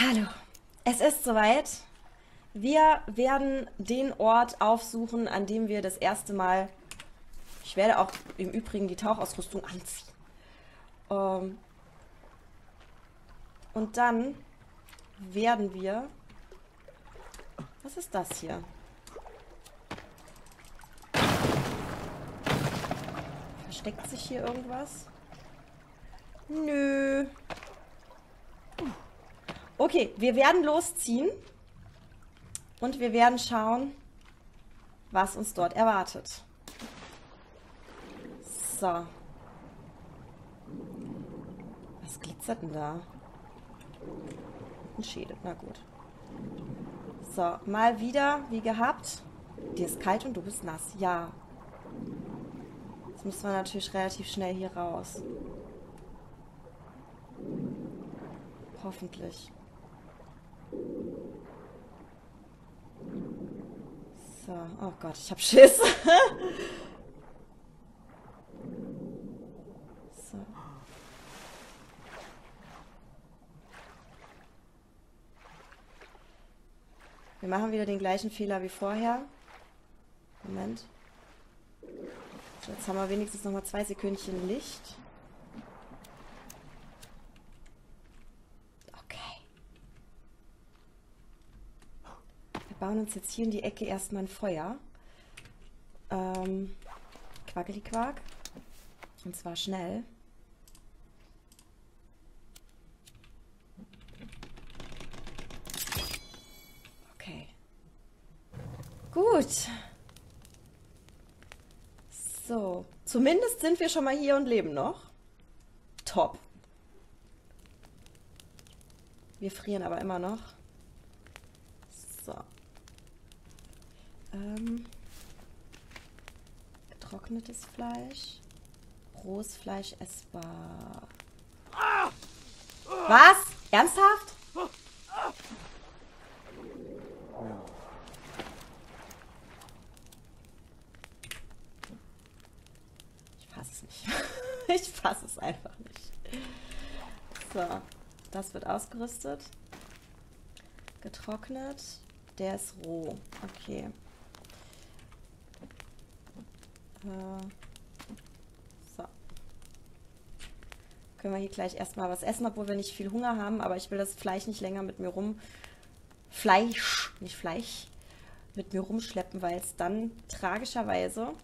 Hallo, es ist soweit. Wir werden den Ort aufsuchen, an dem wir das erste Mal. Ich werde auch im Übrigen die Tauchausrüstung anziehen. Ähm und dann werden wir. Was ist das hier? Versteckt sich hier irgendwas? Nö. Okay, wir werden losziehen. Und wir werden schauen, was uns dort erwartet. So. Was glitzert denn da? Ein Schädel, na gut. So, mal wieder, wie gehabt. Dir ist kalt und du bist nass. Ja. Jetzt müssen wir natürlich relativ schnell hier raus. Hoffentlich. So, oh Gott, ich hab Schiss. so. Wir machen wieder den gleichen Fehler wie vorher. Moment. Jetzt haben wir wenigstens noch mal zwei Sekündchen Licht. Bauen uns jetzt hier in die Ecke erstmal ein Feuer. Ähm, Quackeli-Quark. Und zwar schnell. Okay. Gut. So. Zumindest sind wir schon mal hier und leben noch. Top. Wir frieren aber immer noch. So. Ähm, getrocknetes Fleisch. Rohes Fleisch essbar. Was? Ernsthaft? Ich fasse es nicht. ich fasse es einfach nicht. So, das wird ausgerüstet. Getrocknet. Der ist roh. Okay. Äh, so. Können wir hier gleich erstmal was essen, obwohl wir nicht viel Hunger haben, aber ich will das Fleisch nicht länger mit mir rum. Fleisch, nicht Fleisch, mit mir rumschleppen, weil es dann tragischerweise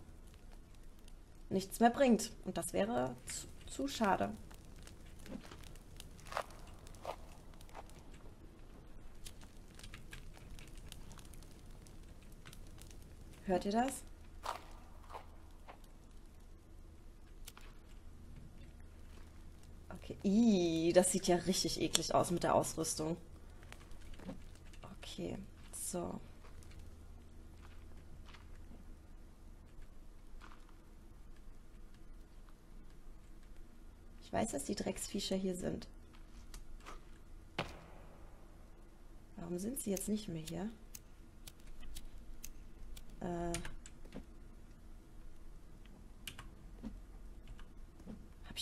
nichts mehr bringt. Und das wäre zu, zu schade. Hört ihr das? Okay. Ih, das sieht ja richtig eklig aus mit der Ausrüstung. Okay, so. Ich weiß, dass die Drecksviecher hier sind. Warum sind sie jetzt nicht mehr hier? Äh...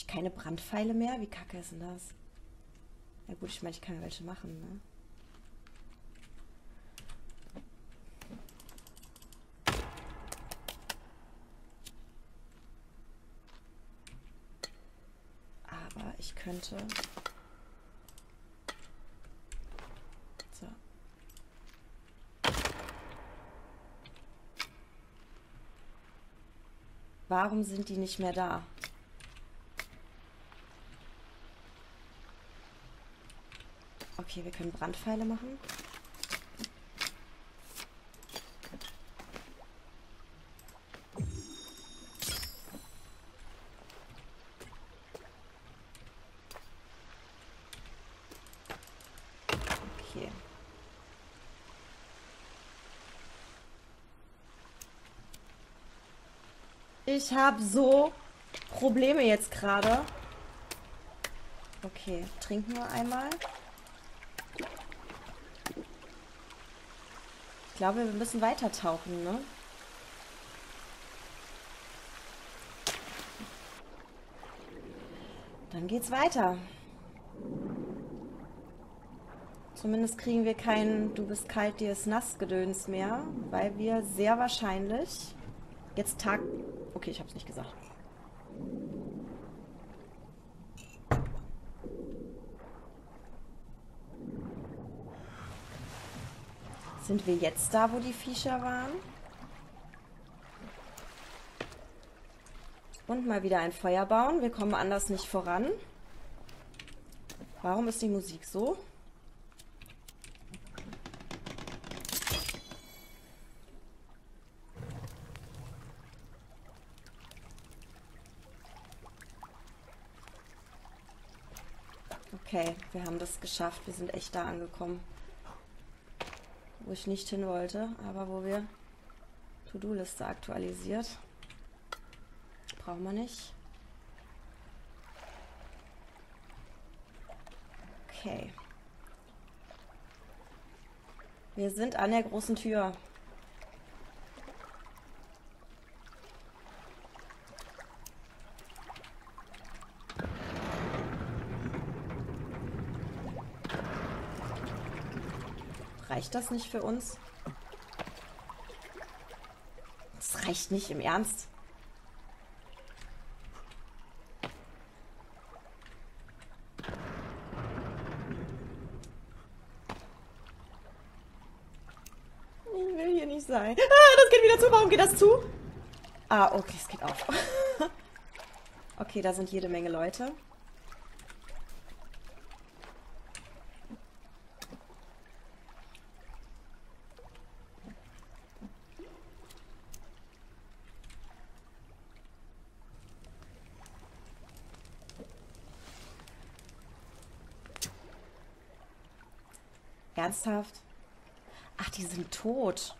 keine Brandpfeile mehr? Wie kacke ist denn das? Ja gut, ich meine, ich kann ja welche machen, ne? Aber ich könnte... So. Warum sind die nicht mehr da? Okay, wir können Brandpfeile machen. Okay. Ich habe so Probleme jetzt gerade. Okay, trinken wir einmal. Glaube, wir müssen weiter tauchen, ne? Dann geht's weiter. Zumindest kriegen wir kein Du bist kalt, dir ist nass Gedöns mehr, weil wir sehr wahrscheinlich jetzt Tag... Okay, ich hab's nicht gesagt. Sind wir jetzt da, wo die Viecher waren? Und mal wieder ein Feuer bauen. Wir kommen anders nicht voran. Warum ist die Musik so? Okay, wir haben das geschafft. Wir sind echt da angekommen. Wo ich nicht hin wollte, aber wo wir To-Do-Liste aktualisiert. Brauchen wir nicht. Okay. Wir sind an der großen Tür. Reicht das nicht für uns? Das reicht nicht im Ernst. Ich will hier nicht sein. Ah, das geht wieder zu. Warum geht das zu? Ah, okay, es geht auf. okay, da sind jede Menge Leute. Ernsthaft? Ach, die sind tot.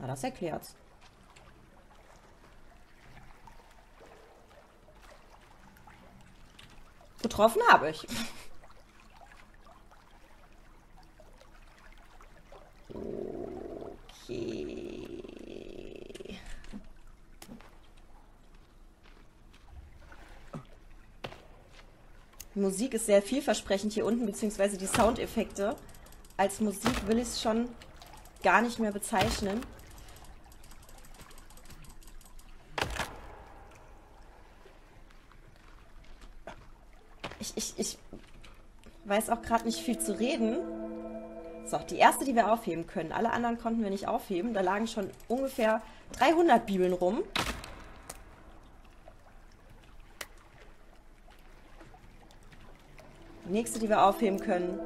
Na, das erklärt's. Getroffen habe ich. Die Musik ist sehr vielversprechend hier unten, beziehungsweise die Soundeffekte. Als Musik will ich es schon gar nicht mehr bezeichnen. Ich, ich, ich weiß auch gerade nicht viel zu reden. So, die erste, die wir aufheben können. Alle anderen konnten wir nicht aufheben. Da lagen schon ungefähr 300 Bibeln rum. Nächste, die wir aufheben können.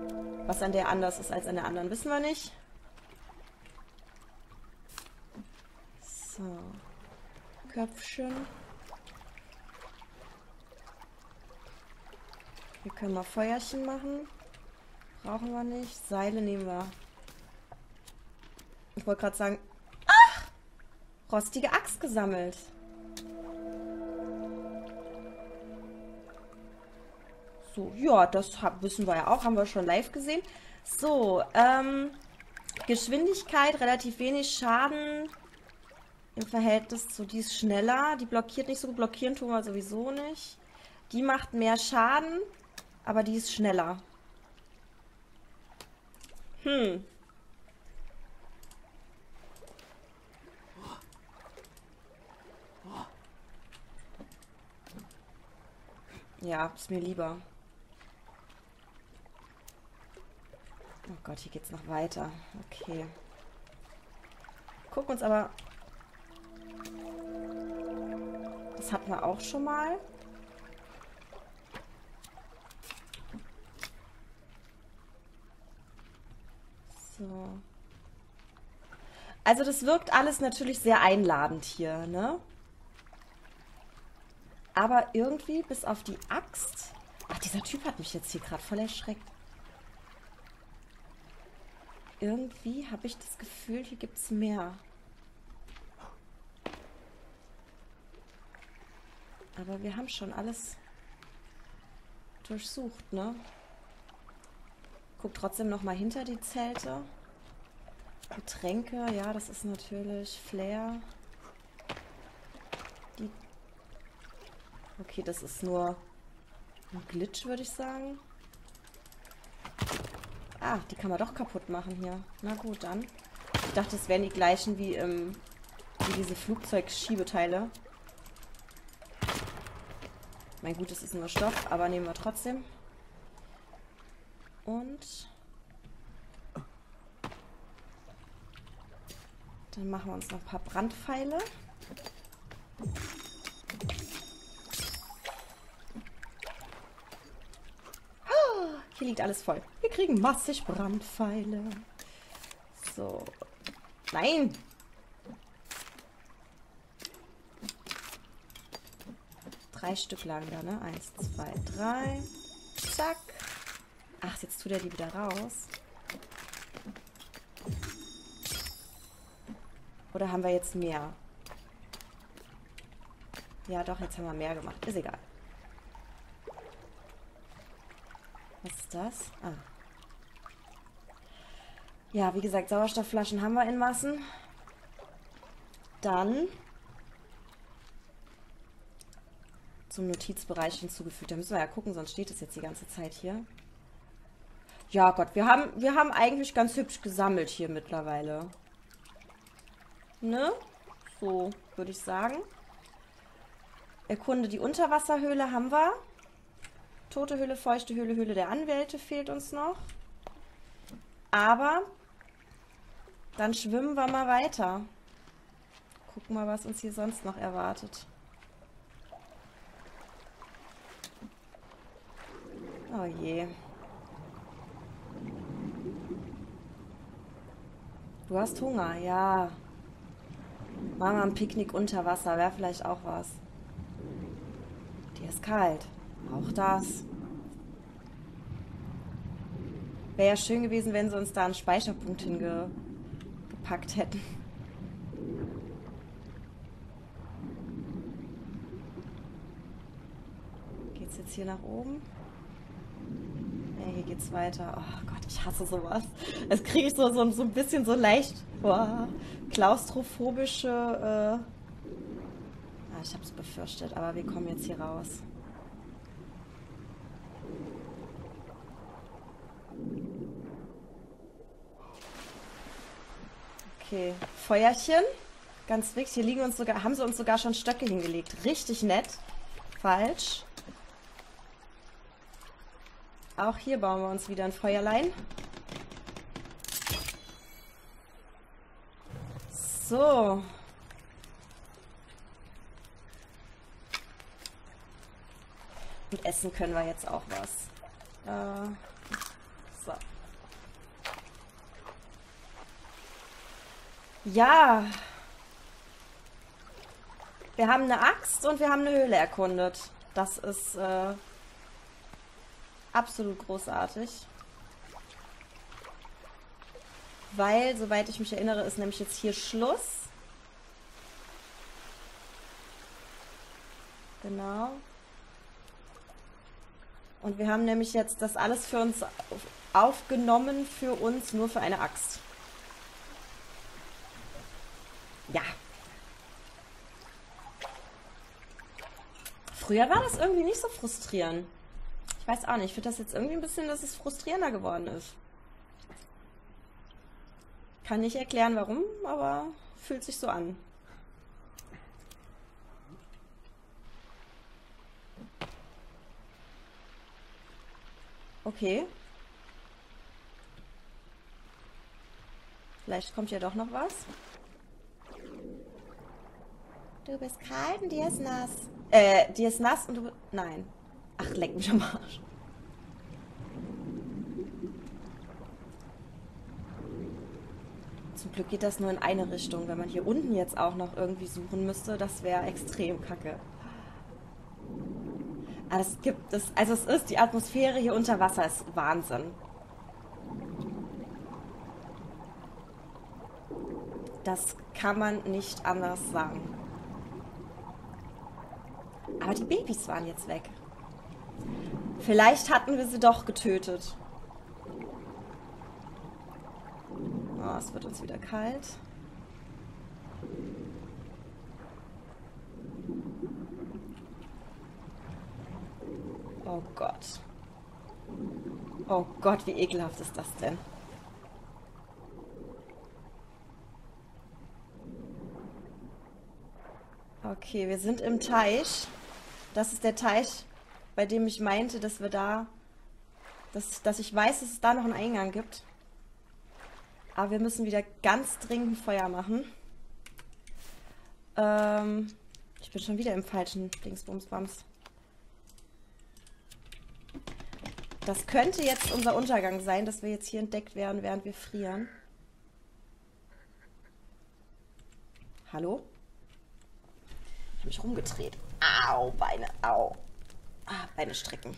Was an der anders ist als an der anderen, wissen wir nicht. So. Köpfchen. Hier können wir Feuerchen machen. Brauchen wir nicht. Seile nehmen wir. Ich wollte gerade sagen, ach, rostige Axt gesammelt. So, ja, das hab, wissen wir ja auch, haben wir schon live gesehen. So, ähm, Geschwindigkeit, relativ wenig Schaden im Verhältnis zu die ist schneller. Die blockiert nicht so gut, blockieren tun wir sowieso nicht. Die macht mehr Schaden, aber die ist schneller. Hm. Ja, ist mir lieber. Oh Gott, hier geht's noch weiter. Okay. Gucken uns aber... Das hatten wir auch schon mal. So. Also das wirkt alles natürlich sehr einladend hier, ne? Aber irgendwie, bis auf die Axt... Ach, dieser Typ hat mich jetzt hier gerade voll erschreckt. Irgendwie habe ich das Gefühl, hier gibt es mehr. Aber wir haben schon alles durchsucht, ne? Guck trotzdem noch mal hinter die Zelte. Getränke, ja, das ist natürlich Flair. Die okay, das ist nur ein Glitch, würde ich sagen. Ah, die kann man doch kaputt machen hier. Na gut, dann. Ich dachte, es wären die gleichen wie, ähm, wie diese Flugzeugschiebeteile. Mein gut, es ist nur Stoff, aber nehmen wir trotzdem. Und dann machen wir uns noch ein paar Brandpfeile. Hier liegt alles voll. Wir kriegen massig Brandpfeile. So. Nein! Drei Stück lagen da, ne? Eins, zwei, drei. Zack. Ach, jetzt tut er die wieder raus. Oder haben wir jetzt mehr? Ja, doch, jetzt haben wir mehr gemacht. Ist egal. Was das? Ah. Ja, wie gesagt, Sauerstoffflaschen haben wir in Massen. Dann zum Notizbereich hinzugefügt. Da müssen wir ja gucken, sonst steht es jetzt die ganze Zeit hier. Ja Gott, wir haben, wir haben eigentlich ganz hübsch gesammelt hier mittlerweile. Ne? So, würde ich sagen. Erkunde die Unterwasserhöhle haben wir. Tote Höhle, feuchte Höhle, Höhle der Anwälte fehlt uns noch. Aber dann schwimmen wir mal weiter. Gucken mal, was uns hier sonst noch erwartet. Oh je. Du hast Hunger, ja. Machen wir ein Picknick unter Wasser, wäre vielleicht auch was. Dir ist kalt. Auch das. Wäre ja schön gewesen, wenn sie uns da einen Speicherpunkt hingepackt hätten. Geht's jetzt hier nach oben? Ne, hier geht's weiter. Oh Gott, ich hasse sowas. Es kriege ich so, so, so ein bisschen so leicht boah, klaustrophobische. Äh ah, ich habe es befürchtet, aber wir kommen jetzt hier raus. Okay, Feuerchen. Ganz wichtig. Hier liegen uns sogar, haben sie uns sogar schon Stöcke hingelegt. Richtig nett. Falsch. Auch hier bauen wir uns wieder ein Feuerlein. So. Und essen können wir jetzt auch was. Äh, so. Ja. Wir haben eine Axt und wir haben eine Höhle erkundet. Das ist äh, absolut großartig. Weil, soweit ich mich erinnere, ist nämlich jetzt hier Schluss. Genau. Und wir haben nämlich jetzt das alles für uns aufgenommen, für uns nur für eine Axt. Ja. Früher war das irgendwie nicht so frustrierend. Ich weiß auch nicht. Ich finde das jetzt irgendwie ein bisschen, dass es frustrierender geworden ist. Kann nicht erklären, warum, aber fühlt sich so an. Okay. Vielleicht kommt ja doch noch was. Du bist kalt und dir ist nass. Äh, dir ist nass und du... Nein. Ach, leck mich am Arsch. Zum Glück geht das nur in eine Richtung. Wenn man hier unten jetzt auch noch irgendwie suchen müsste, das wäre extrem kacke. Aber es gibt es, also es ist, die Atmosphäre hier unter Wasser ist Wahnsinn. Das kann man nicht anders sagen. Aber die Babys waren jetzt weg. Vielleicht hatten wir sie doch getötet. Oh, es wird uns wieder kalt. Oh Gott. Oh Gott, wie ekelhaft ist das denn? Okay, wir sind im Teich. Das ist der Teich, bei dem ich meinte, dass wir da... Dass, dass ich weiß, dass es da noch einen Eingang gibt. Aber wir müssen wieder ganz dringend Feuer machen. Ähm, ich bin schon wieder im falschen Dingsbumsbams. Das könnte jetzt unser Untergang sein, dass wir jetzt hier entdeckt werden, während wir frieren. Hallo? Ich habe mich rumgedreht. Au, Beine, au. Ah, Beine strecken.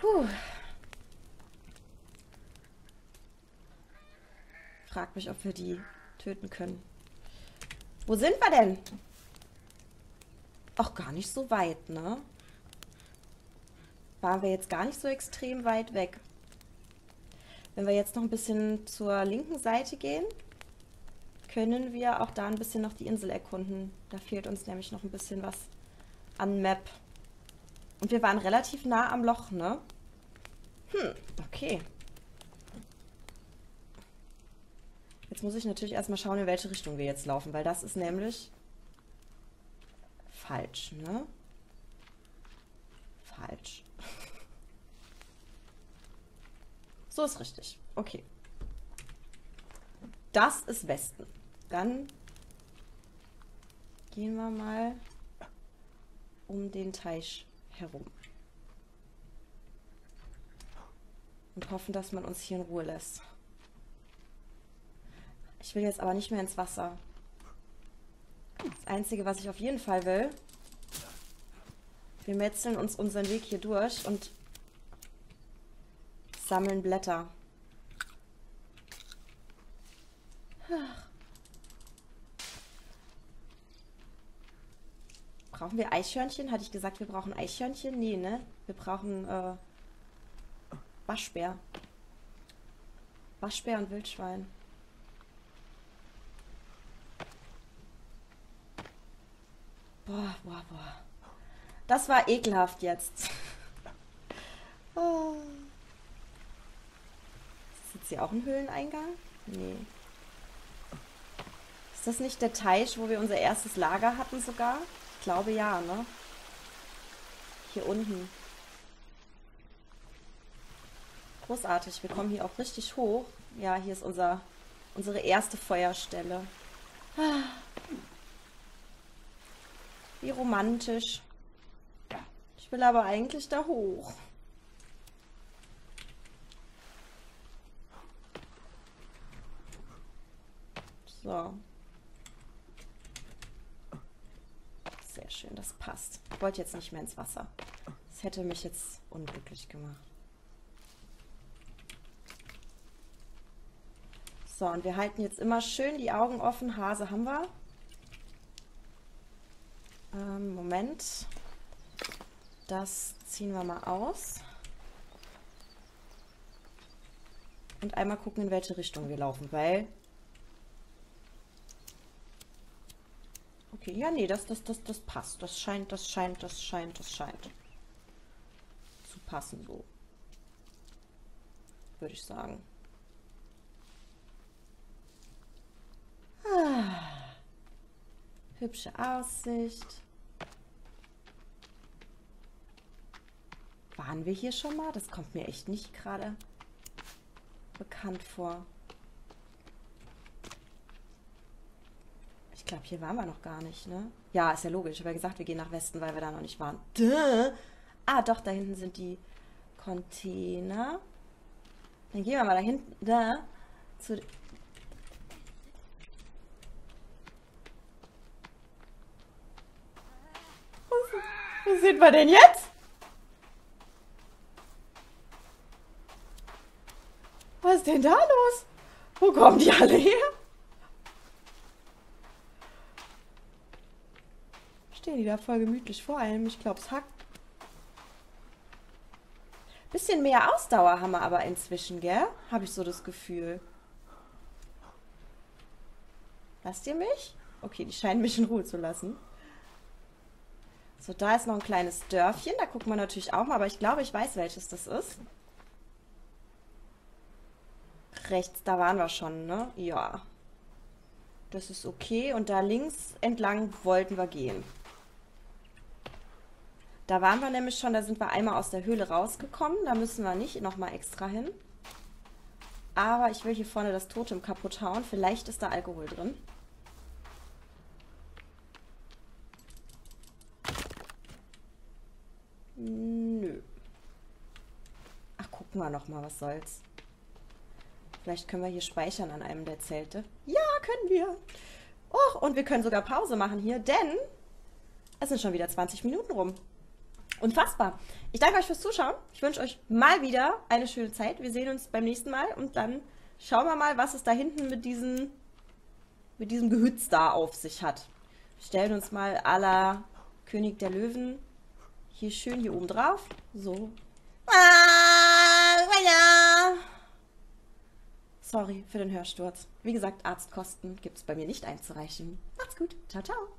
Puh. Frag mich, ob wir die töten können. Wo sind wir denn? Auch gar nicht so weit, ne? Waren wir jetzt gar nicht so extrem weit weg. Wenn wir jetzt noch ein bisschen zur linken Seite gehen, können wir auch da ein bisschen noch die Insel erkunden. Da fehlt uns nämlich noch ein bisschen was an Map. Und wir waren relativ nah am Loch, ne? Hm, okay. Jetzt muss ich natürlich erstmal schauen, in welche Richtung wir jetzt laufen, weil das ist nämlich falsch, ne? Falsch. so ist richtig. Okay. Das ist Westen. Dann gehen wir mal um den Teich herum. Und hoffen, dass man uns hier in Ruhe lässt. Ich will jetzt aber nicht mehr ins Wasser. Das Einzige, was ich auf jeden Fall will, wir metzeln uns unseren Weg hier durch und sammeln Blätter. Ach. Brauchen wir Eichhörnchen? Hatte ich gesagt, wir brauchen Eichhörnchen? Nee, ne? Wir brauchen äh, Waschbär. Waschbär und Wildschwein. Boah, boah, boah. Das war ekelhaft jetzt. oh. Ist jetzt hier auch ein Höhleneingang? Nee. Ist das nicht der Teich, wo wir unser erstes Lager hatten sogar? Ich glaube ja, ne? Hier unten. Großartig, wir kommen hier auch richtig hoch. Ja, hier ist unser, unsere erste Feuerstelle. Wie romantisch. Ich will aber eigentlich da hoch. So. Sehr schön, das passt. Ich wollte jetzt nicht mehr ins Wasser. Das hätte mich jetzt unglücklich gemacht. So, und wir halten jetzt immer schön die Augen offen. Hase haben wir. Ähm, Moment. Das ziehen wir mal aus. Und einmal gucken, in welche Richtung wir laufen, weil... Okay, ja, nee, das, das, das, das passt. Das scheint, das scheint, das scheint, das scheint zu passen so. Würde ich sagen. Ah, hübsche Aussicht. Waren wir hier schon mal? Das kommt mir echt nicht gerade bekannt vor. Ich glaube, hier waren wir noch gar nicht, ne? Ja, ist ja logisch. Ich habe ja gesagt, wir gehen nach Westen, weil wir da noch nicht waren. Duh. Ah, doch, da hinten sind die Container. Dann gehen wir mal da hinten, da, zu... Wo sind wir denn jetzt? Was ist denn da los? Wo kommen die alle her? Stehen die da voll gemütlich vor einem? Ich glaube, es hackt. Bisschen mehr Ausdauer haben wir aber inzwischen, gell? Habe ich so das Gefühl. Lasst ihr mich? Okay, die scheinen mich in Ruhe zu lassen. So, da ist noch ein kleines Dörfchen. Da gucken wir natürlich auch mal. Aber ich glaube, ich weiß, welches das ist. rechts, da waren wir schon, ne? Ja. Das ist okay. Und da links entlang wollten wir gehen. Da waren wir nämlich schon, da sind wir einmal aus der Höhle rausgekommen. Da müssen wir nicht nochmal extra hin. Aber ich will hier vorne das Totem kaputt hauen. Vielleicht ist da Alkohol drin. Nö. Ach, gucken wir nochmal, was soll's. Vielleicht können wir hier speichern an einem der Zelte. Ja, können wir. Och, und wir können sogar Pause machen hier, denn es sind schon wieder 20 Minuten rum. Unfassbar. Ich danke euch fürs Zuschauen. Ich wünsche euch mal wieder eine schöne Zeit. Wir sehen uns beim nächsten Mal und dann schauen wir mal, was es da hinten mit, diesen, mit diesem Gehütz da auf sich hat. Wir stellen uns mal à la König der Löwen hier schön hier oben drauf. So. Sorry für den Hörsturz. Wie gesagt, Arztkosten gibt es bei mir nicht einzureichen. Macht's gut. Ciao, ciao.